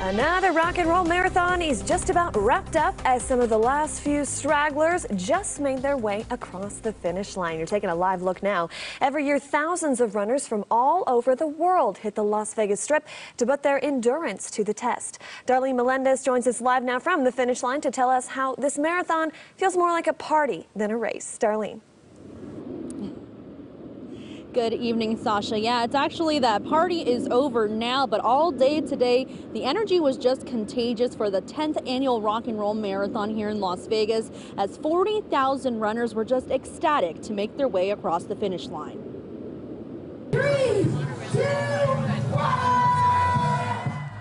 Another rock and roll marathon is just about wrapped up as some of the last few stragglers just made their way across the finish line. You're taking a live look now. Every year, thousands of runners from all over the world hit the Las Vegas Strip to put their endurance to the test. Darlene Melendez joins us live now from the finish line to tell us how this marathon feels more like a party than a race. Darlene. Good evening, Sasha. Yeah, it's actually that party is over now, but all day today, the energy was just contagious for the 10th annual Rock and Roll Marathon here in Las Vegas, as 40,000 runners were just ecstatic to make their way across the finish line. Three, two,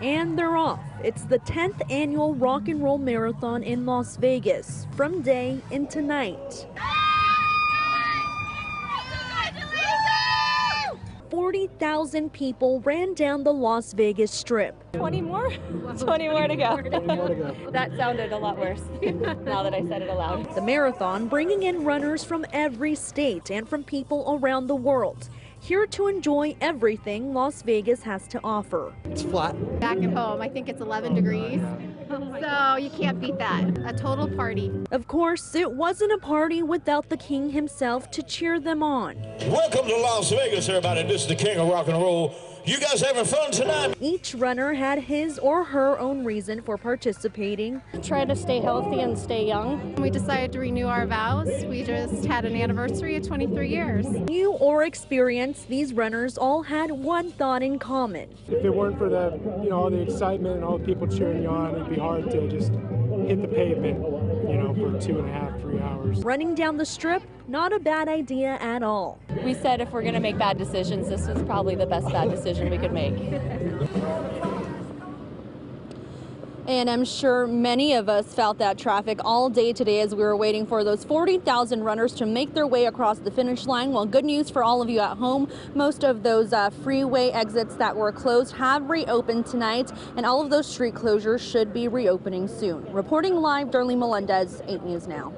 and they're off. It's the 10th annual Rock and Roll Marathon in Las Vegas, from day into night. 40,000 people ran down the Las Vegas Strip. 20 more? 20 more to go. that sounded a lot worse now that I said it aloud. The marathon bringing in runners from every state and from people around the world here to enjoy everything Las Vegas has to offer. It's flat. Back at home, I think it's 11 degrees. So you can't beat that. A total party. Of course, it wasn't a party without the king himself to cheer them on. Welcome to Las Vegas, everybody. This is the king of rock and roll. You guys having fun tonight? Each runner had his or her own reason for participating. Try to stay healthy and stay young. We decided to renew our vows. We just had an anniversary of 23 years. New or experienced, these runners all had one thought in common. If it weren't for the, you know, all the excitement and all the people cheering you on, it'd be hard to just hit the pavement, you know, for two and a half, three hours. Running down the strip, not a bad idea at all. We said if we're going to make bad decisions, this was probably the best bad decision we could make. And I'm sure many of us felt that traffic all day today as we were waiting for those 40,000 runners to make their way across the finish line. Well, good news for all of you at home. Most of those uh, freeway exits that were closed have reopened tonight, and all of those street closures should be reopening soon. Reporting live, Darlene Melendez, 8 News Now.